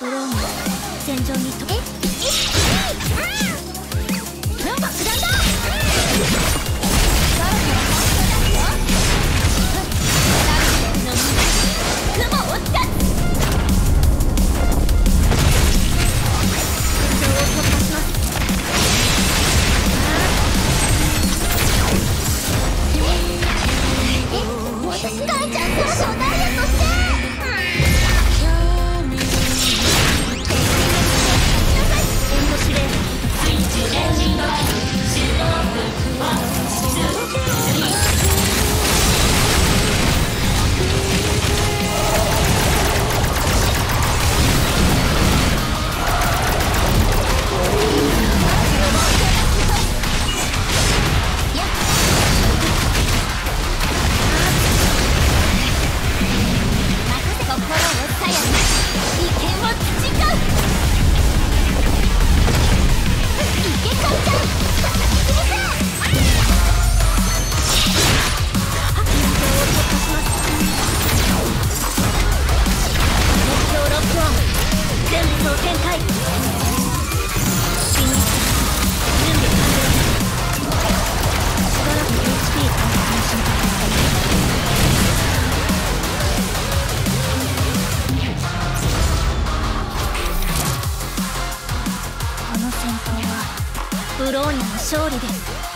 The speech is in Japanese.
ドローン戦場に飛えブローニの勝利です。